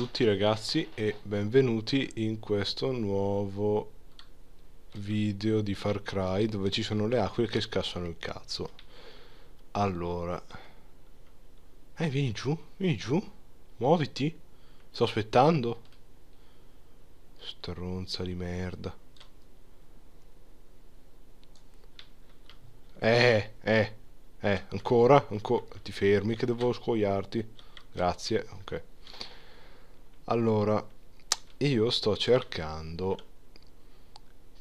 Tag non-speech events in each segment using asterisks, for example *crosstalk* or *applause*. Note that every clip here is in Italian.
tutti ragazzi e benvenuti in questo nuovo video di Far Cry dove ci sono le aquile che scassano il cazzo. Allora Eh vieni giù, vieni giù Muoviti Sto aspettando. Stronza di merda. Eh, eh, eh, ancora, ancora Ti fermi che devo scuoiarti. Grazie, ok allora, io sto cercando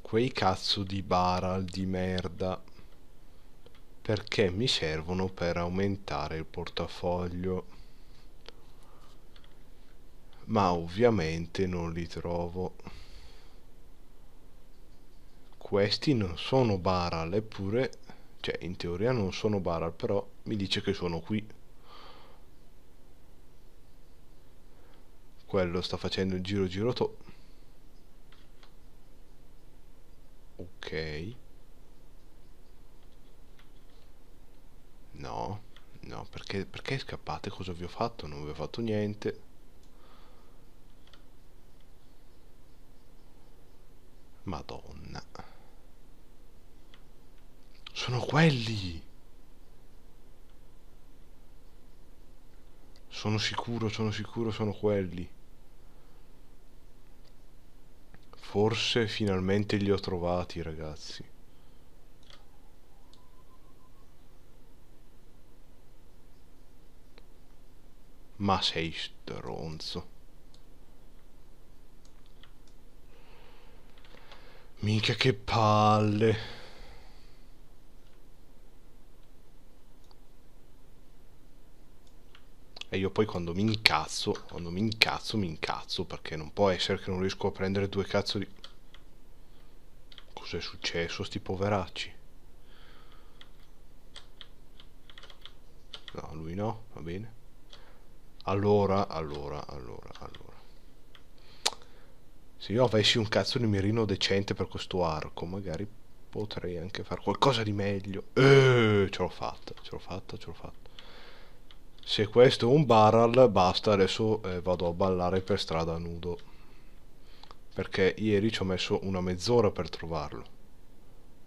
quei cazzo di baral di merda perché mi servono per aumentare il portafoglio. Ma ovviamente non li trovo. Questi non sono baral eppure cioè in teoria non sono baral però mi dice che sono qui quello sta facendo il giro giro to. Ok. No no perché, perché scappate? Cosa vi ho fatto? Non vi ho fatto niente. Madonna. Sono quelli! Sono sicuro sono sicuro sono quelli Forse finalmente li ho trovati, ragazzi. Ma sei stronzo. Mica che palle. E io poi quando mi incazzo, quando mi incazzo, mi incazzo, perché non può essere che non riesco a prendere due cazzo di... Cos'è successo, sti poveracci? No, lui no, va bene. Allora, allora, allora, allora. Se io avessi un cazzo di mirino decente per questo arco, magari potrei anche fare qualcosa di meglio. Eh, ce l'ho fatta, ce l'ho fatta, ce l'ho fatta. Se questo è un barrel, basta, adesso eh, vado a ballare per strada nudo. Perché ieri ci ho messo una mezz'ora per trovarlo.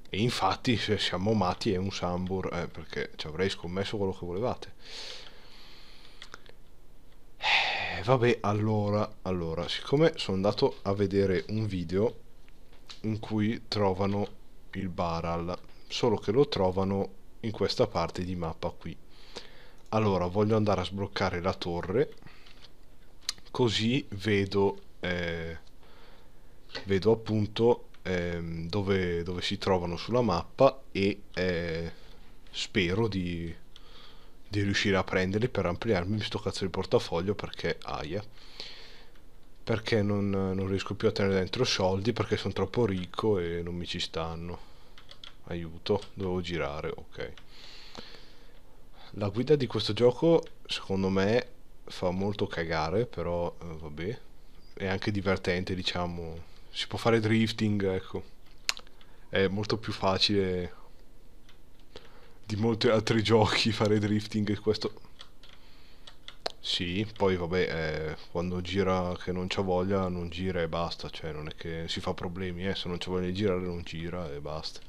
E infatti, se siamo matti, è un Sambur, eh, perché ci avrei scommesso quello che volevate. Eh, vabbè, allora, allora, siccome sono andato a vedere un video in cui trovano il Baral, solo che lo trovano in questa parte di mappa qui allora voglio andare a sbloccare la torre così vedo eh, vedo appunto eh, dove, dove, si trovano sulla mappa e eh, spero di, di, riuscire a prenderli per ampliarmi questo cazzo di portafoglio perché aia perché non, non riesco più a tenere dentro soldi perché sono troppo ricco e non mi ci stanno. Aiuto devo girare ok la guida di questo gioco, secondo me, fa molto cagare, però eh, vabbè. È anche divertente, diciamo. Si può fare drifting, ecco. È molto più facile di molti altri *laughs* giochi fare drifting questo sì, poi vabbè, eh, quando gira che non c'ha voglia, non gira e basta, cioè non è che si fa problemi, eh, se non c'ha voglia di girare non gira e basta.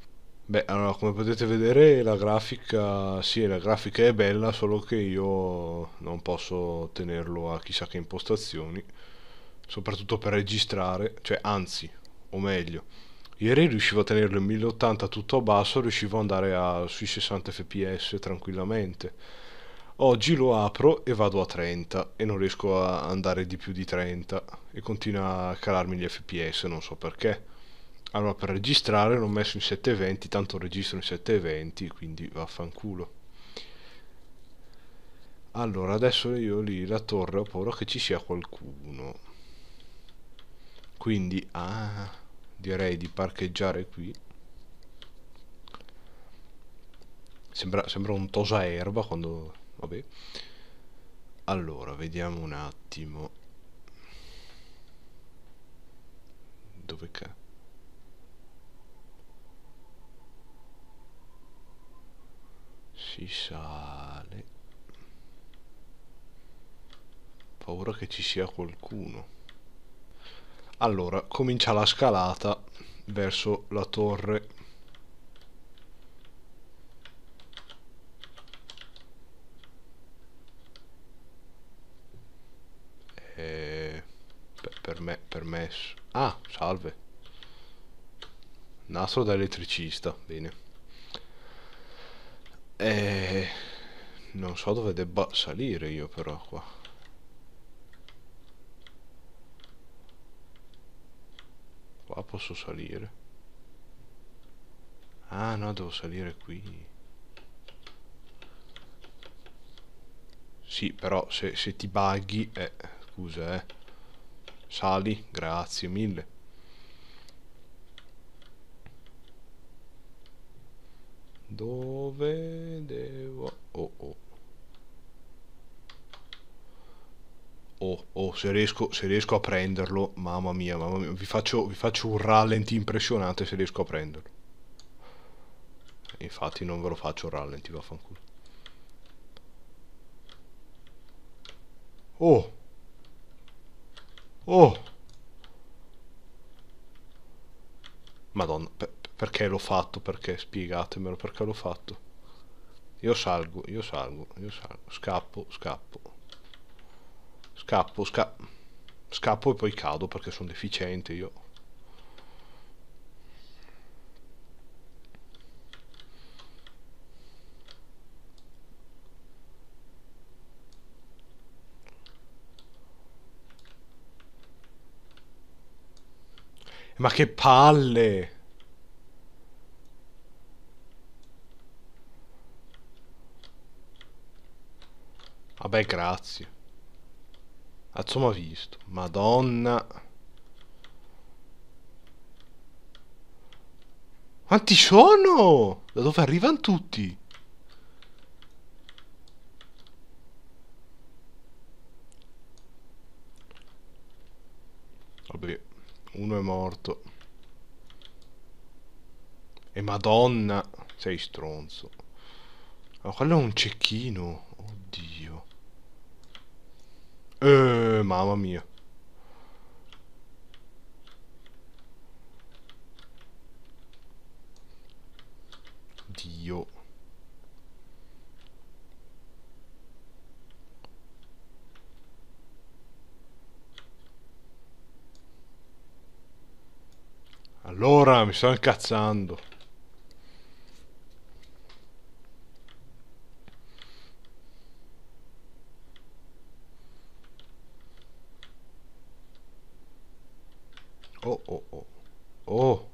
Beh, allora, come potete vedere la grafica, sì, la grafica è bella, solo che io non posso tenerlo a chissà che impostazioni, soprattutto per registrare, cioè anzi, o meglio, ieri riuscivo a tenerlo in 1080 tutto a basso, riuscivo ad andare a, sui 60 fps tranquillamente. Oggi lo apro e vado a 30 e non riesco a andare di più di 30 e continua a calarmi gli fps, non so perché allora per registrare l'ho messo in 720 tanto registro in 720 quindi vaffanculo. Allora adesso io lì la torre ho paura che ci sia qualcuno. Quindi ah, direi di parcheggiare qui. Sembra, sembra un tosa erba quando vabbè. Allora vediamo un attimo. Dove cazzo si sale paura che ci sia qualcuno. Allora, comincia la scalata verso la torre. E... Per me, permesso. Ah, salve. Nastro da elettricista, bene. E... Non so dove debba salire io però qua. Qua posso salire. Ah no, devo salire qui. Sì, però se, se ti bughi... Eh, scusa, eh. Sali, grazie mille. Dove devo... Oh, oh. Oh, oh, se riesco, se riesco a prenderlo, mamma mia, mamma mia, vi faccio, vi faccio un rallenti impressionante se riesco a prenderlo. Infatti non ve lo faccio il rallenti, vaffanculo. Oh! Oh! Madonna, perché l'ho fatto? Perché? Spiegatemelo perché l'ho fatto. Io salgo, io salgo, io salgo. Scappo, scappo. Scappo, sca scappo e poi cado perché sono deficiente io. Ma che palle! Vabbè, grazie. Ha visto. Madonna. Quanti sono? Da dove arrivano tutti? Vabbè, uno è morto. E madonna, sei stronzo. Ma quello è un cecchino. Oddio. Eh, mamma mia. Dio. Allora, mi sto incazzando. Oh, oh, oh. Oh.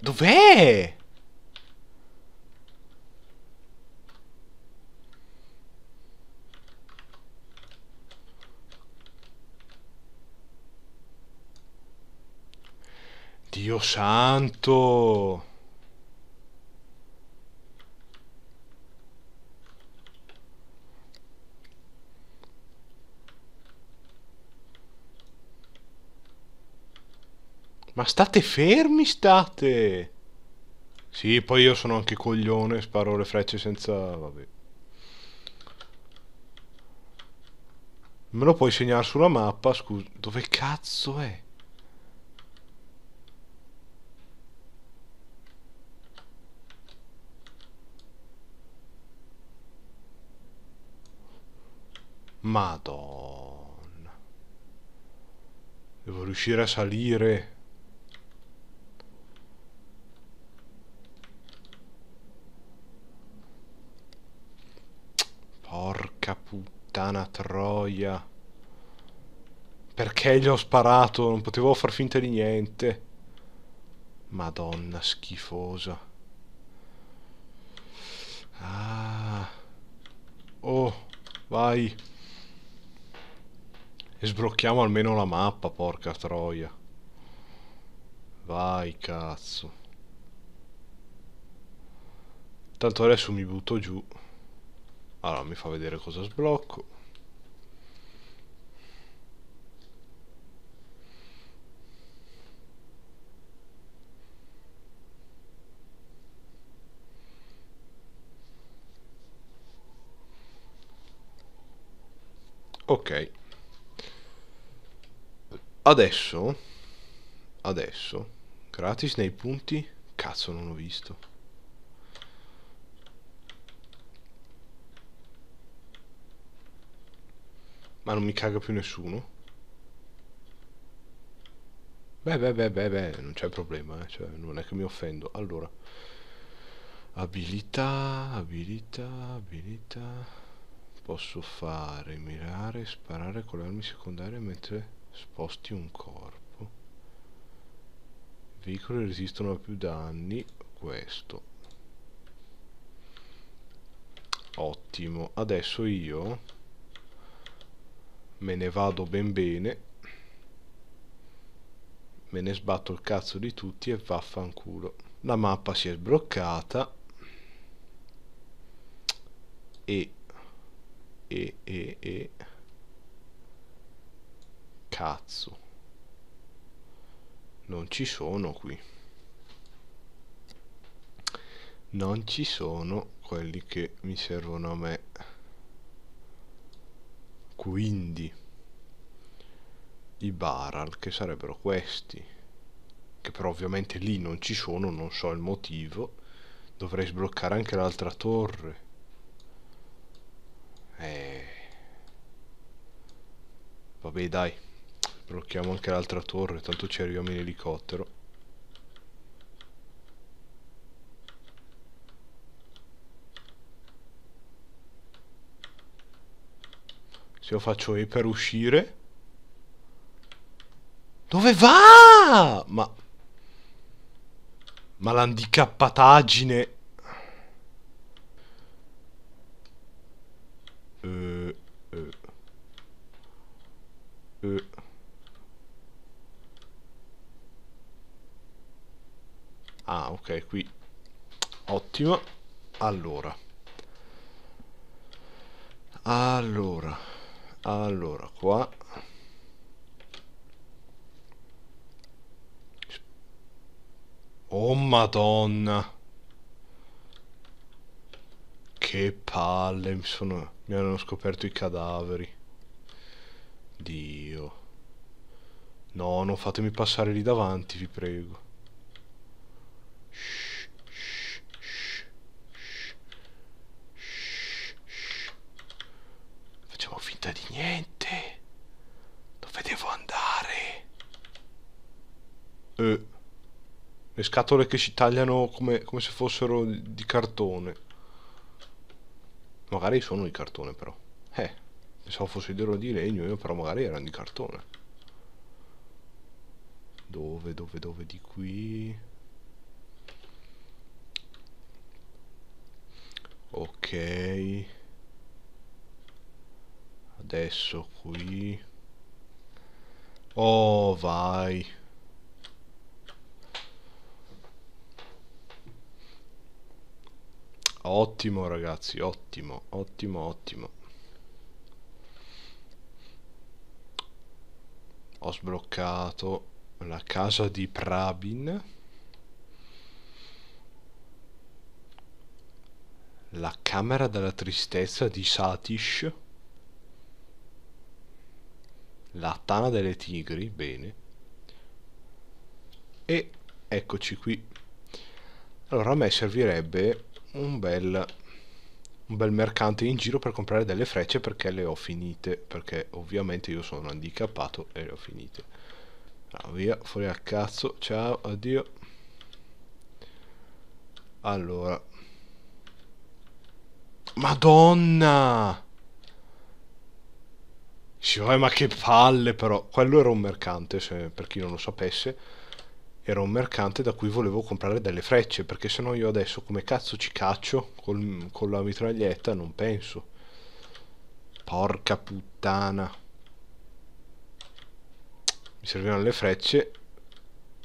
Dov'è? Dio santo! Ma state fermi, state! Sì, poi io sono anche coglione, sparo le frecce senza... vabbè. Me lo puoi segnare sulla mappa, scusa. Dove cazzo è? Madonna. Devo riuscire a salire. Porca puttana troia. Perché gli ho sparato? Non potevo far finta di niente. Madonna schifosa. Ah. Oh, vai. E sblocchiamo almeno la mappa, porca troia. Vai, cazzo. Tanto adesso mi butto giù allora mi fa vedere cosa sblocco. Ok. Adesso adesso gratis nei punti cazzo non ho visto. Ma non mi caga più nessuno? Beh, beh, beh, beh, beh, non c'è problema, eh. cioè, non è che mi offendo. Allora, abilità, abilità, abilità. Posso fare, mirare, sparare con le armi secondarie mentre sposti un corpo. Veicoli resistono a più danni. Questo. Ottimo. Adesso io me ne vado ben bene me ne sbatto il cazzo di tutti e vaffanculo. La mappa si è sbloccata e e e e cazzo non ci sono qui non ci sono quelli che mi servono a me quindi i Baral che sarebbero questi che però ovviamente lì non ci sono non so il motivo dovrei sbloccare anche l'altra torre eh. vabbè dai sblocchiamo anche l'altra torre tanto ci arriviamo in elicottero se io faccio E per uscire dove va? Ma... Ma l'handicappataggine... Uh, uh. Uh. Ah, ok, qui. Ottimo. Allora. Allora. Allora, qua Oh madonna. Che palle, mi, sono, mi hanno scoperto i cadaveri. Dio. No, non fatemi passare lì davanti, vi prego. Shh, shh, shh, Facciamo finta di niente. Dove devo andare? Eh le scatole che si tagliano come, come se fossero di cartone. Magari sono di cartone però. Eh, pensavo fossero di legno, io però magari erano di cartone. Dove, dove, dove? Di qui. Ok. Adesso qui. Oh, vai. Ottimo ragazzi, ottimo, ottimo, ottimo. Ho sbloccato la casa di Prabin. La camera della tristezza di Satish. La tana delle tigri, bene. E eccoci qui. Allora a me servirebbe un bel, un bel mercante in giro per comprare delle frecce perché le ho finite, perché ovviamente io sono handicappato e le ho finite. Ah, via, fuori a cazzo, ciao, addio. Allora. Madonna! Sì, ma che palle però. Quello era un mercante, se, per chi non lo sapesse era un mercante da cui volevo comprare delle frecce, perché sennò io adesso come cazzo ci caccio col, con la mitraglietta, non penso. Porca puttana. Mi servivano le frecce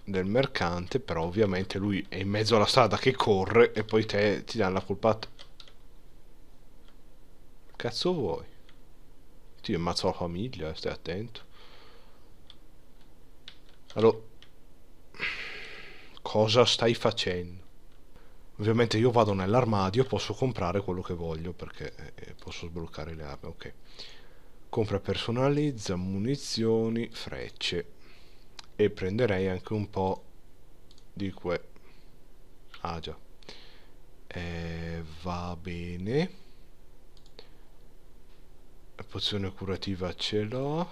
del mercante, però ovviamente lui è in mezzo alla strada che corre e poi te ti danno la colpata. Cazzo vuoi? Ti ammazzo la famiglia, stai attento. Allora cosa stai facendo? Ovviamente io vado nell'armadio, posso comprare quello che voglio perché eh, posso sbloccare le armi, ok. compra personalizza, munizioni, frecce e prenderei anche un po' di que... Ah già. Eh, va bene. Pozione curativa ce l'ho.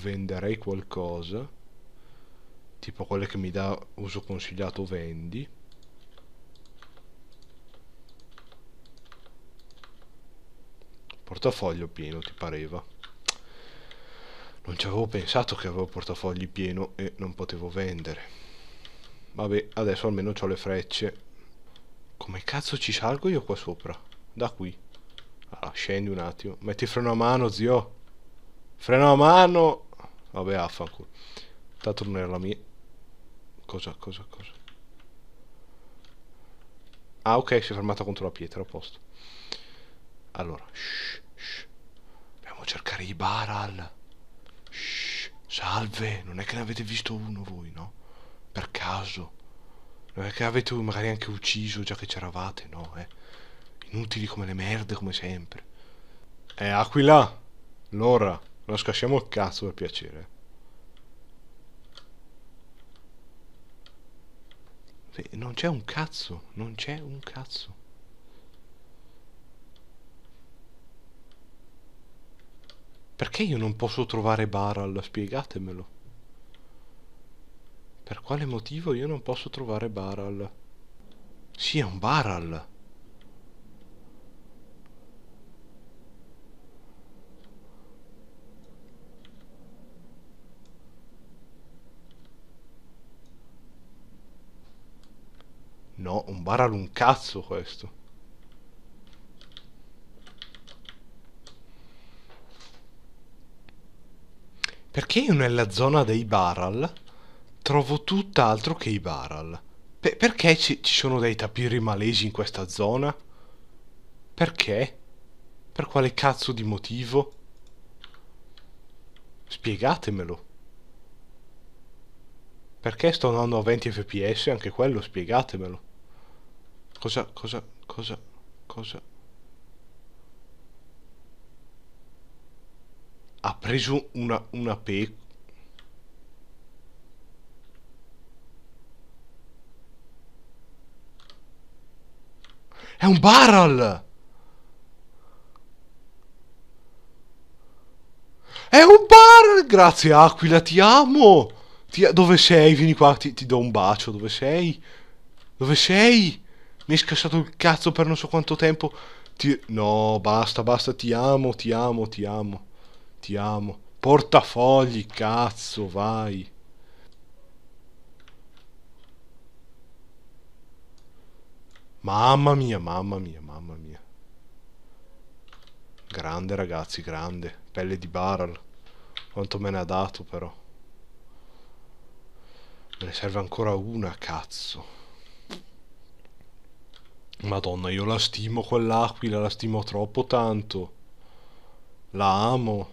Venderei qualcosa. Tipo quelle che mi dà uso consigliato vendi. Portafoglio pieno, ti pareva? Non ci avevo pensato che avevo portafoglio pieno e non potevo vendere. Vabbè, adesso almeno ho le frecce. Come cazzo ci salgo io qua sopra? Da qui. Allora, scendi un attimo. Metti freno a mano, zio. Freno a mano. Vabbè, affanculo. Tanto non era la mia. Cosa, cosa, cosa? Ah, ok, si è fermata contro la pietra, a posto. Allora, shh. Dobbiamo cercare i Baral. Shh, salve, non è che ne avete visto uno voi, no? Per caso. Non è che avete magari anche ucciso già che c'eravate, no? Eh? Inutili come le merde, come sempre. Eh, Aquila! L'ora, non scasciamo il cazzo per piacere. Non c'è un cazzo, non c'è un cazzo. Perché io non posso trovare Baral? Spiegatemelo. Per quale motivo io non posso trovare Baral? Sì, è un Baral. No, un Baral un cazzo questo. Perché io nella zona dei Baral trovo tutt'altro che i Baral? Pe perché ci, ci sono dei tapiri malesi in questa zona? Perché? Per quale cazzo di motivo? Spiegatemelo. Perché sto andando a 20 fps? Anche quello, spiegatemelo. Cosa, cosa, cosa, cosa... ha preso una, una pe... È un barrel! È un barrel! Grazie Aquila, ti amo! Ti... Dove sei? Vieni qua, ti, ti do un bacio. Dove sei? Dove sei? Mi hai scassato il cazzo per non so quanto tempo. Ti... No, basta, basta, ti amo, ti amo, ti amo. Ti amo. Portafogli, cazzo, vai. Mamma mia, mamma mia, mamma mia. Grande ragazzi, grande. Pelle di barrel. Quanto me ne ha dato però. Me ne serve ancora una, cazzo. Madonna, io la stimo quell'aquila, la stimo troppo tanto. La amo.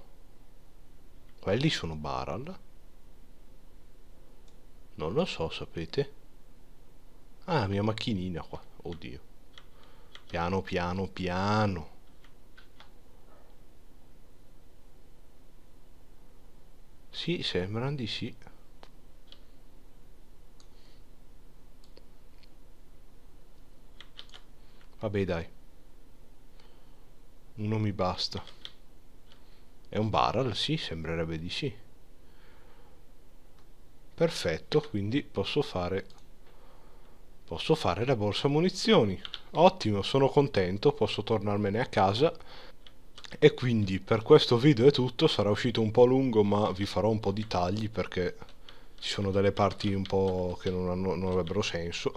Quelli sono Baral? Non lo so, sapete? Ah, mia macchinina qua. Oddio. Piano, piano, piano. Sì, sembrano di sì. Vabbè, dai. Uno mi basta. È un barrel? Sì, sembrerebbe di sì. Perfetto, quindi posso fare... Posso fare la borsa munizioni. Ottimo, sono contento, posso tornarmene a casa. E quindi per questo video è tutto, sarà uscito un po' lungo ma vi farò un po' di tagli perché ci sono delle parti un po' che non, hanno, non avrebbero senso.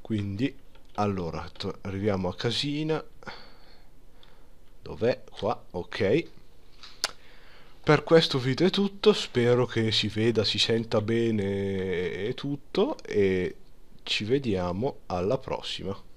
Quindi, allora, arriviamo a casina. Dov'è? Qua, ok per questo video è tutto, spero che si veda, si senta bene e tutto e ci vediamo alla prossima.